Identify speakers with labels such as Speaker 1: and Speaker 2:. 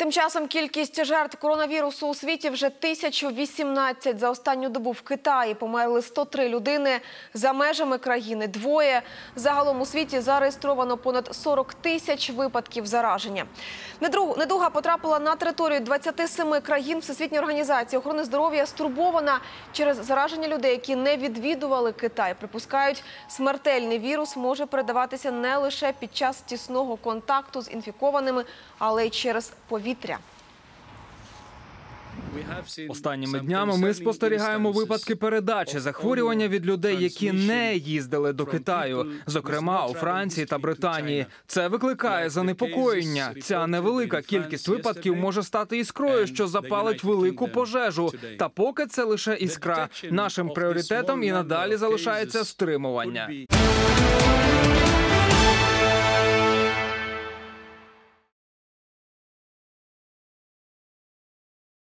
Speaker 1: Тим часом кількість жертв коронавірусу у світі вже 1018. За останню добу в Китаї померли 103 людини. За межами країни – двоє. Загалом у світі зареєстровано понад 40 тисяч випадків зараження. Недуга потрапила на територію 27 країн. Всесвітня організація охорони здоров'я стурбована через зараження людей, які не відвідували Китай. Припускають, смертельний вірус може передаватися не лише під час тісного контакту з інфікованими, але й через повітря.
Speaker 2: Останніми днями ми спостерігаємо випадки передачі захворювання від людей, які не їздили до Китаю, зокрема у Франції та Британії. Це викликає занепокоєння. Ця невелика кількість випадків може стати іскрою, що запалить велику пожежу. Та поки це лише іскра. Нашим пріоритетом і надалі залишається стримування.